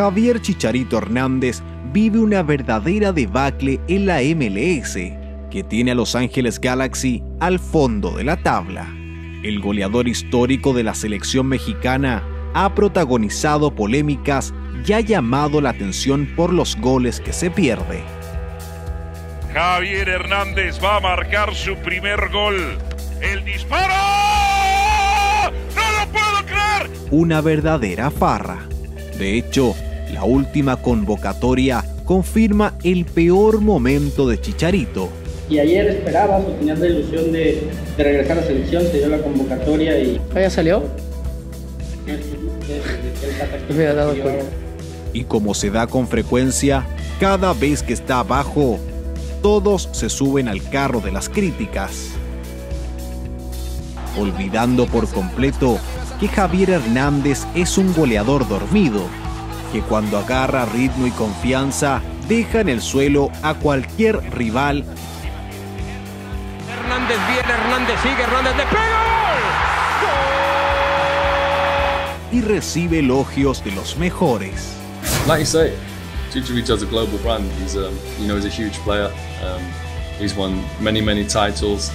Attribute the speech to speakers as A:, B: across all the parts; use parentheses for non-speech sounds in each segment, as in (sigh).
A: Javier Chicharito Hernández vive una verdadera debacle en la MLS, que tiene a Los Ángeles Galaxy al fondo de la tabla. El goleador histórico de la selección mexicana ha protagonizado polémicas y ha llamado la atención por los goles que se pierde.
B: Javier Hernández va a marcar su primer gol. El disparo. ¡No lo puedo creer!
A: Una verdadera farra. De hecho, la última convocatoria confirma el peor momento de Chicharito.
C: Y ayer esperaba, su tenía la ilusión de, de, regresar a la selección, se dio la convocatoria y...
D: ¿Ya salió? (laughs)
C: Me ha dado
A: Y como se da con frecuencia, cada vez que está abajo, todos se suben al carro de las críticas, olvidando por completo que Javier Hernández es un goleador dormido, que cuando agarra ritmo y confianza deja en el suelo a cualquier rival.
E: Hernández viene, Hernández sigue, Hernández pega
A: gol. Y recibe elogios de los mejores.
F: Like you say, Chicharito has a global brand. He's, um, you know, he's a huge player. Um, he's won many, many titles.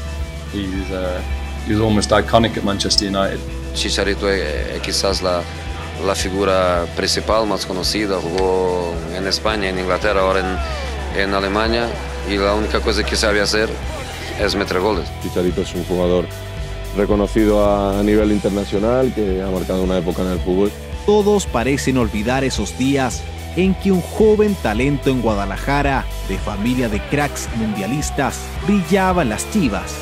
F: He's, uh, he's almost iconic at Manchester United.
G: Chicharito es quizás la, la figura principal, más conocida. Jugó en España, en Inglaterra, ahora en, en Alemania. Y la única cosa que sabe hacer es meter goles.
H: Chicharito es un jugador reconocido a, a nivel internacional que ha marcado una época en el fútbol.
A: Todos parecen olvidar esos días en que un joven talento en Guadalajara, de familia de cracks mundialistas, brillaba en las chivas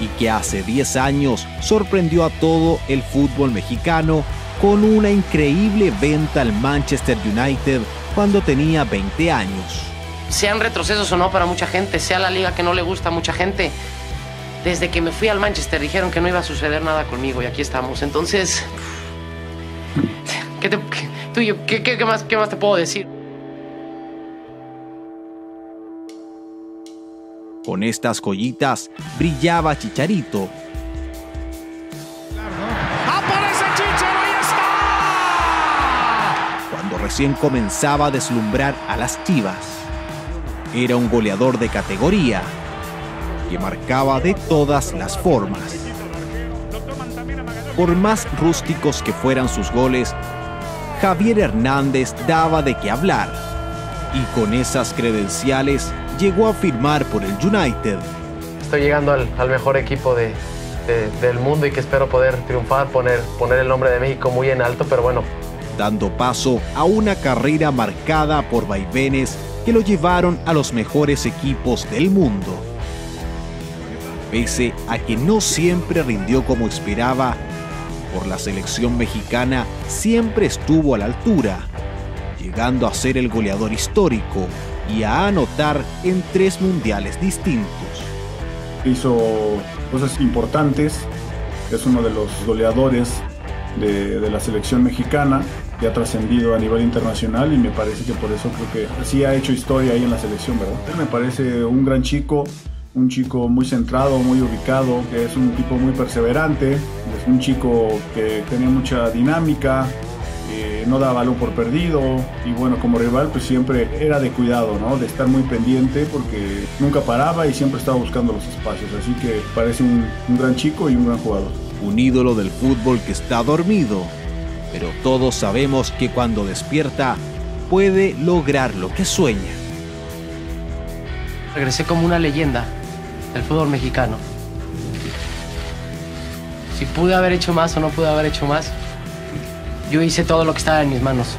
A: y que hace 10 años sorprendió a todo el fútbol mexicano con una increíble venta al Manchester United cuando tenía 20 años.
D: Sean retrocesos o no para mucha gente, sea la liga que no le gusta a mucha gente, desde que me fui al Manchester dijeron que no iba a suceder nada conmigo y aquí estamos. Entonces, ¿qué te, qué, tú, ¿qué, qué, qué, más, ¿qué más te puedo decir?
A: Con estas joyitas brillaba Chicharito. Recién comenzaba a deslumbrar a las chivas. Era un goleador de categoría que marcaba de todas las formas. Por más rústicos que fueran sus goles, Javier Hernández daba de qué hablar. Y con esas credenciales llegó a firmar por el United.
I: Estoy llegando al, mejor equipo de, del mundo y que espero poder triunfar, poner, poner el nombre de México muy en alto, pero bueno.
A: Dando paso a una carrera marcada por vaivenes que lo llevaron a los mejores equipos del mundo. Pese a que no siempre rindió como esperaba, por la selección mexicana siempre estuvo a la altura, llegando a ser el goleador histórico y a anotar en tres mundiales distintos.
J: Hizo cosas importantes, es uno de los goleadores de, la selección mexicana que ha trascendido a nivel internacional y me parece que por eso creo que sí ha hecho historia ahí en la selección, ¿verdad? Me parece un gran chico, un chico muy centrado, muy ubicado, que es un tipo muy perseverante, es un chico que tenía mucha dinámica, eh, no daba balón por perdido y bueno, como rival pues siempre era de cuidado, ¿no? De estar muy pendiente porque nunca paraba y siempre estaba buscando los espacios, así que parece un gran chico y un gran jugador.
A: Un ídolo del fútbol que está dormido, pero todos sabemos que cuando despierta puede lograr lo que sueña.
D: Regresé como una leyenda del fútbol mexicano. Si pude haber hecho más o no pude haber hecho más, yo hice todo lo que estaba en mis manos.